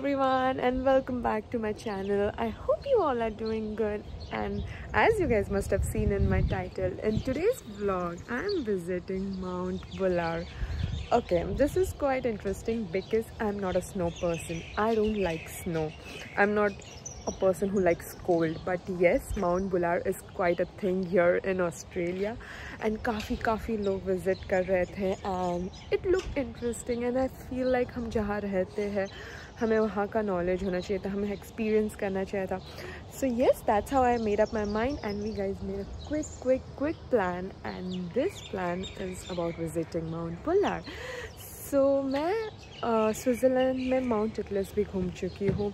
everyone and welcome back to my channel i hope you all are doing good and as you guys must have seen in my title in today's vlog i'm visiting mount bular okay this is quite interesting because i'm not a snow person i don't like snow i'm not a person who likes cold but yes mount bular is quite a thing here in australia and काफ़ी काफ़ी लोग visit कर रहे थे and it looked interesting and I feel like हम जहाँ रहते हैं हमें वहाँ का नॉलेज होना चाहिए था हमें एक्सपीरियंस करना चाहिए था। So yes that's how I made up my mind and we guys made quick quick quick plan and this plan is about visiting Mount Buller so मैं स्विट्ज़रलैंड uh, में माउंट इटलेस भी घूम चुकी हूँ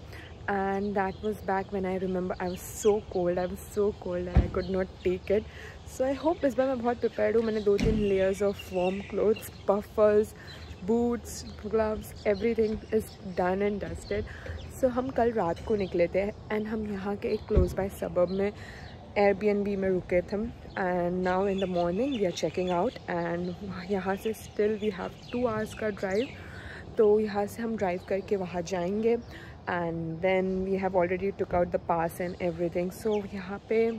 and that was back when I remember I was so cold I was so cold and I could not take it. So I hope इस बार मैं बहुत prepared हूँ मैंने दो तीन layers of warm clothes puffers boots gloves everything is done and dusted so हम कल रात को निकले थे एंड हम यहाँ के एक क्लोज बाय सबब में Airbnb में रुके थे and now in the morning we are checking out and यहाँ से still we have two hours का ड्राइव तो यहाँ से हम ड्राइव करके वहाँ जाएँगे and then we have already took out the pass and everything so यहाँ पे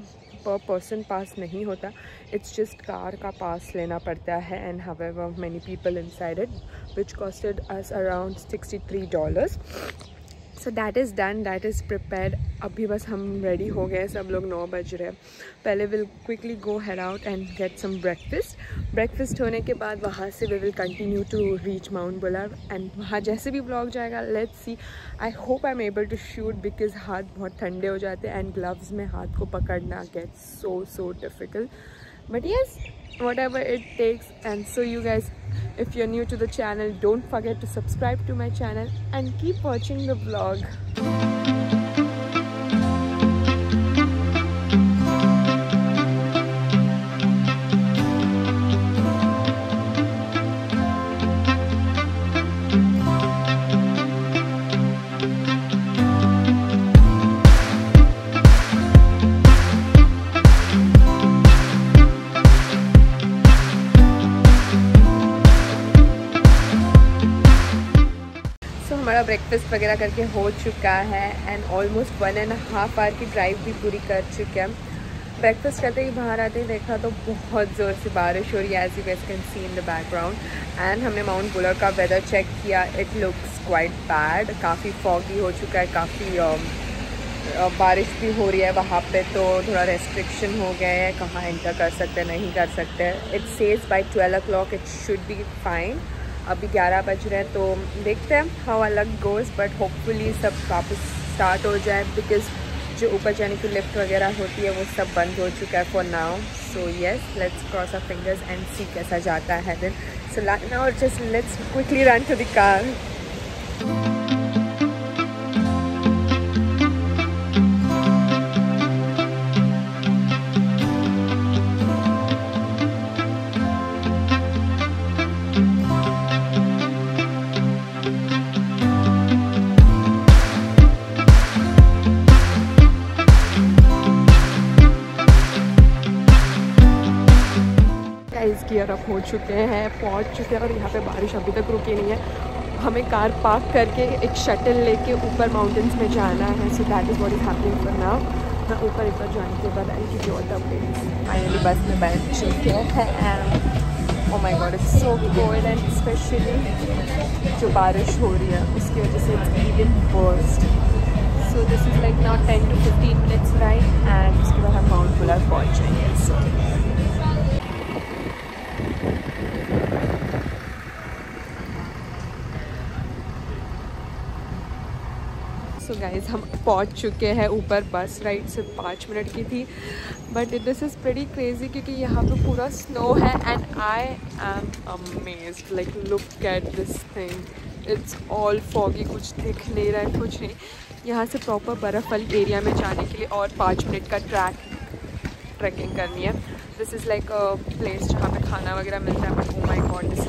पर पर्सन पास नहीं होता। इट्स जस्ट कार का पास लेना पड़ता है and however many people inside it which costed us around sixty three dollars so that is done that is prepare अभी बस हम रेडी हो गए, सब लोग नौ बज रहे हैं। पहले will quickly go head out and get some breakfast breakfast होने के बाद वहाँ से we will continue to reach Mount Buller and वहाँ जैसे भी ब्लॉग जाएगा let's see I hope I am able to shoot because हाथ बहुत ठंडे हो जाते हैं एंड ग्लव्स में हाथ को पकड़ना get so so difficult but yes whatever it takes and so you guys if you new to the channel don't forget to subscribe to my channel and keep watching the vlog breakfast वगैरह करके हो चुका है and almost one and half hour की drive भी पूरी कर चुके हैं। ब्रेकफास्ट करते ही बाहर आते ही देखा तो बहुत ज़ोर से बारिश हो रही है as you guys can see in the background and हमने माउंट बुलर का वेदर चेक किया इट लुक्स क्वाइट बैड काफ़ी फॉगी हो चुका है काफ़ी um, uh, बारिश भी हो रही है वहाँ पे तो थोड़ा रेस्ट्रिक्शन हो गए हैं। कहाँ एंटर कर सकते नहीं कर सकते it says by twelve o'clock it should be fine अभी 11 बज रहे हैं तो देखते हैं हाउ अलग गोज़ बट होपफुली सब वापस स्टार्ट हो जाए बिकॉज़ जो ऊपर जाने की लिफ्ट वगैरह होती है, वो सब बंद हो चुका है for now so yes let's cross our fingers and see कैसा जाता है दिन. सो लाइन और just let's quickly run to the car gear up हो चुके हैं, पहुँच चुके हैं और यहाँ पे बारिश अभी तक रुकी नहीं है। हमें कार पार्क करके एक शटल लेके ऊपर माउंटेन्स में जाना है। So that is what is happening for now मैं ऊपर एक बार जाने के बाद आई की और फाइनली बस में बैठ चुके हैं ओ my god it's so cold and specially जो बारिश हो रही है, उसकी वजह से it's even so this is like not ten to fifteen minutes right and उसके बाद हम माउंट बुलर पहुँच जाएँगे. सो सो so गाइज़ हम पहुँच चुके हैं ऊपर बस राइड सिर्फ़ पाँच मिनट की थी। But this is very crazy क्योंकि यहाँ पे पूरा स्नो है and I am amaze like look at this thing it's all foggy कुछ दिख नहीं रहा है, कुछ नहीं। यहाँ से प्रॉपर बर्फ़ वाली एरिया में जाने के लिए और पाँच मिनट का ट्रैक ट्रैकिंग करनी है। This is like a place जहाँ पे खाना वगैरह मिलता है but oh my god this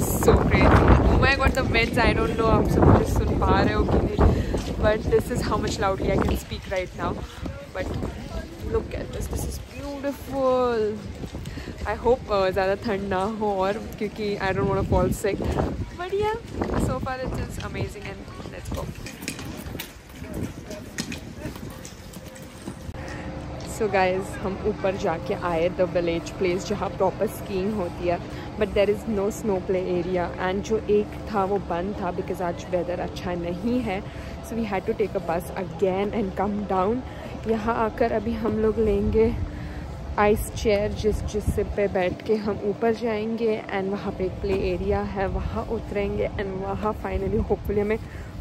not the veg I don't know आप सब मुझे सुन पा रहे हो कि नहीं but this is how much loud I can speak right now but look at this this is beautiful I hope ज़्यादा ठंड ना हो और क्योंकि I don't want fall sick बढ़िया so far it is amazing and let's go so guys हम ऊपर जाके आए द विलेज प्लेस जहाँ प्रॉपर स्कीइंग होती है। But there is no snow play area and जो एक था, वो बंद था बिकॉज़ आज वेदर अच्छा नहीं है. So we had to take a bus again and come down यहाँ आकर अभी हम लोग लेंगे आइस चेयर जिस जिस पे बैठ के हम ऊपर जाएँगे एंड वहाँ पे एक प्ले एरिया है. वहाँ उतरेंगे एंड वहाँ फाइनली होपफुली हमें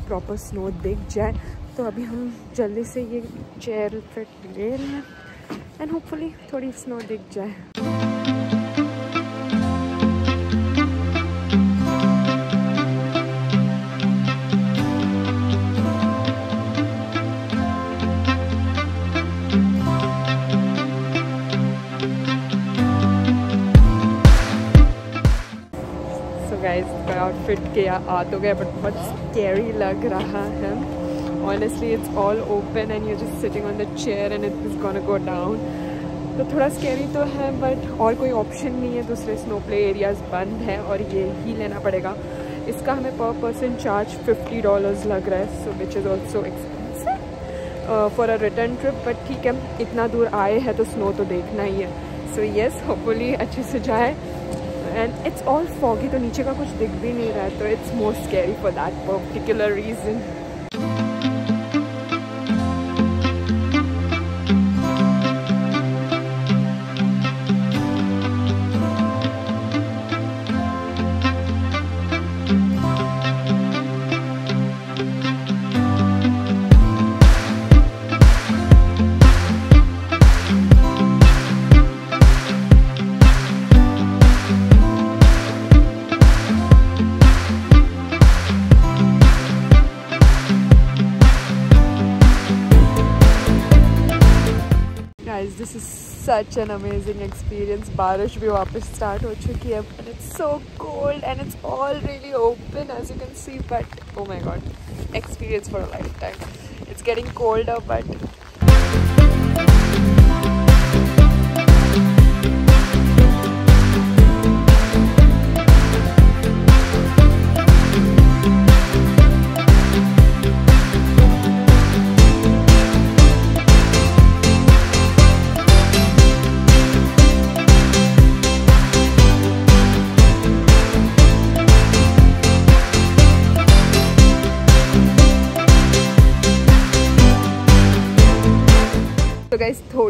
प्रॉपर स्नो दिख जाए. तो अभी हम जल्दी से ये चेयर फिट ले रहे हैं एंड होपफुली थोड़ी स्नो दिख जाए. गाइस आउटफिट किया, आ तो गया बट बहुत स्कैरी लग रहा है। Honestly it's all open and you just sitting on the chair and it is gonna go down तो थोड़ा स्कैरी तो है बट और कोई ऑप्शन नहीं है, दूसरे स्नो प्ले एरियाज़ बंद हैं और ये ही लेना पड़ेगा। इसका हमें पर पर्सन चार्ज फिफ्टी डॉलर्स लग रहा है so which is also expensive for a return trip but ठीक है, इतना दूर आए हैं तो स्नो तो देखना ही है। सो येस होपफुली अच्छे से जाए। एंड इट्स ऑल फॉगी तो नीचे का कुछ दिख भी नहीं रहा तो it's more scary for that particular reason guys this is such an amazing experience. Barish bhi wapas start ho chuki hai and it's so cold and it's all really open as you can see but oh my god experience for a lifetime. It's getting colder but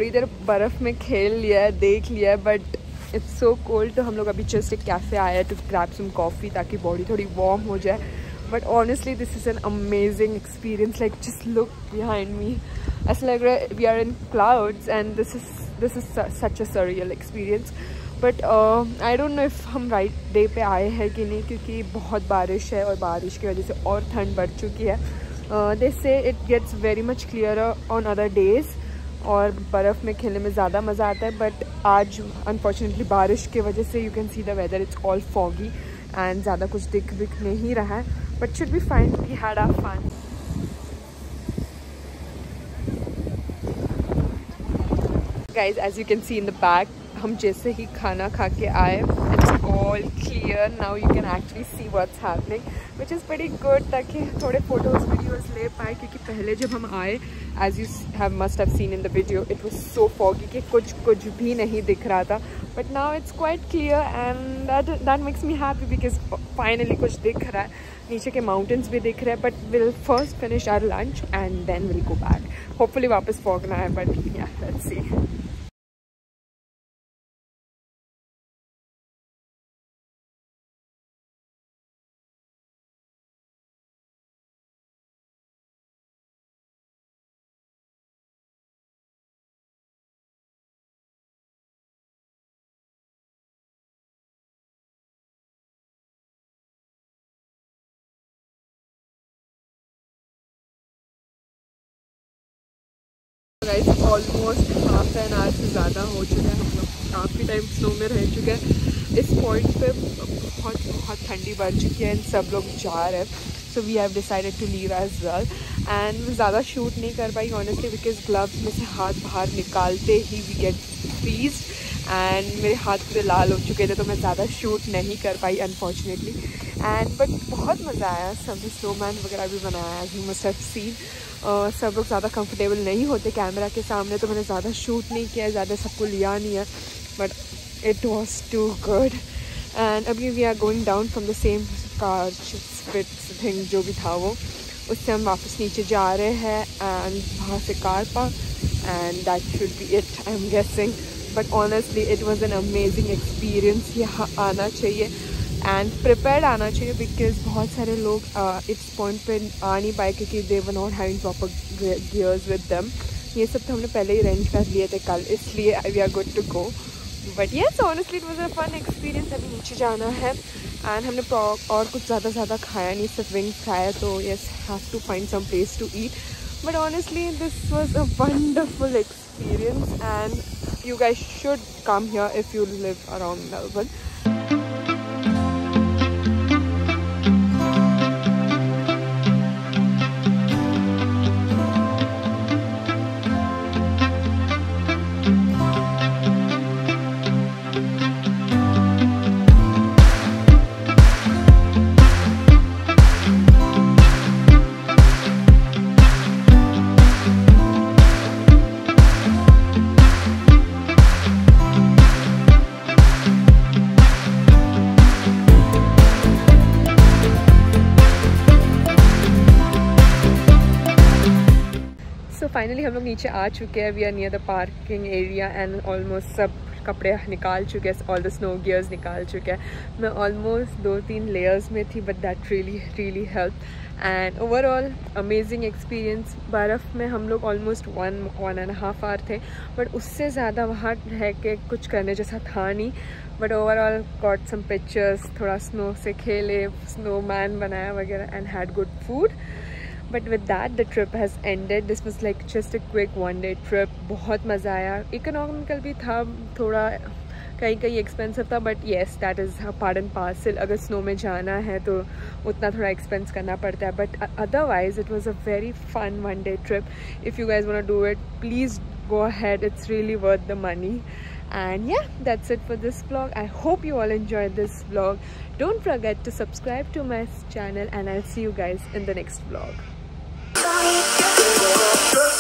थोड़ी देर बर्फ़ में खेल लिया है, देख लिया है बट इट्स सो कोल्ड तो हम लोग अभी जस्ट एक कैफ़े आया टू ग्रैब सम कॉफ़ी ताकि बॉडी थोड़ी वार्म हो जाए। But honestly this is an amazing experience like just look behind me ऐसा लग रहा है we are in clouds and this is this is such a surreal experience but I don't know if हम right day पे आए हैं कि नहीं, क्योंकि बहुत बारिश है और बारिश की वजह से और ठंड बढ़ चुकी है। They say it gets very much clear on other days और बर्फ़ में खेलने में ज़्यादा मज़ा आता है बट आज अनफॉर्चुनेटली बारिश की वजह से you can see the weather it's all foggy and ज़्यादा कुछ दिख दिख नहीं रहा है but should be fine we had our fun guys, as you can see in the back, हम जैसे ही खाना खा के आए clear now you can actually see what's happening which is very good ताकि थोड़े फ़ोटोज़ वीडियोज़ ले पाए, क्योंकि पहले जब हम आए as you have must have seen in the video it was so foggy कि कुछ कुछ भी नहीं दिख रहा था but now it's quite clear and that that makes me happy because finally कुछ दिख रहा है। नीचे के माउंटेन्स भी दिख रहे हैं but will first finish our lunch and then will go back hopefully वापस फॉगना है but yeah let's see guys almost half an hour से ज़्यादा हो चुका है। हम लोग काफ़ी टाइम स्नो में रह चुके हैं। इस पॉइंट पे बहुत बहुत ठंडी बढ़ चुकी है एंड सब लोग जा रहे हैं। So we have decided to leave as well and ज़्यादा शूट नहीं कर पाई ऑनेस्टली बिकॉज़ ग्लव्स में से हाथ बाहर निकालते ही वी गेट फ्रीज एंड मेरे हाथ पूरे लाल हो चुके थे तो मैं ज़्यादा शूट नहीं कर पाई अनफॉर्चुनेटली एंड बट बहुत मज़ा आया सब स्नोमैन वगैरह भी बनाया एज मस्ट हैव सीन सब लोग ज़्यादा कंफर्टेबल नहीं होते कैमरा के सामने तो मैंने ज़्यादा शूट नहीं किया, ज़्यादा सबको लिया नहीं है. But it was too good and अभी we are going down from the same car thing जो भी था वो. उससे हम वापस नीचे जा रहे हैं एंड वहाँ से car park and that should be it I am guessing but honestly it was an amazing experience यहाँ आना चाहिए. एंड प्रिपेयर आना चाहिए बिकॉज़ बहुत सारे लोग इस पॉइंट पे आ नहीं पाए क्योंकि they were not having proper gears with them ये सब तो हमने पहले ही रेंट कर लिए थे कल, इसलिए I we are good to go but yes honestly it was a fun experience अभी नीचे जाना है. एंड हमने और कुछ ज़्यादा ज़्यादा खाया नहीं, सिर्फ़ विंग्स खाया तो yes have to find some place to eat but honestly this was a wonderful experience and you guys should come here if you live around Melbourne finally हम लोग नीचे आ चुके हैं. We are near the parking area and almost सब कपड़े निकाल चुके हैं. ऑल द स्नो गियर्स निकाल चुके हैं. मैं ऑलमोस्ट दो तीन लेयर्स में थी but that really really help and overall amazing experience बर्फ़ में हम लोग almost one one and half hour थे. बट उससे ज़्यादा वहाँ रह के कुछ करने जैसा था नहीं. But overall got some pictures थोड़ा स्नो से खेले स्नो मैन बनाया वगैरह and had good food but with that the trip has ended this was like just a quick one day trip बहुत मज़ा आया। इकोनॉमिकल भी था, थोड़ा कहीं कहीं एक्सपेंसिव था but yes that is part and parcel अगर स्नो में जाना है तो उतना थोड़ा एक्सपेंस करना पड़ता है. But otherwise it was a very fun one day trip if you guys want do it please go ahead. It's really worth the money. And yeah, that's it for this vlog. I hope you all enjoyed this vlog. Don't forget to subscribe to my channel, and i'll see you guys in the next vlog. Shut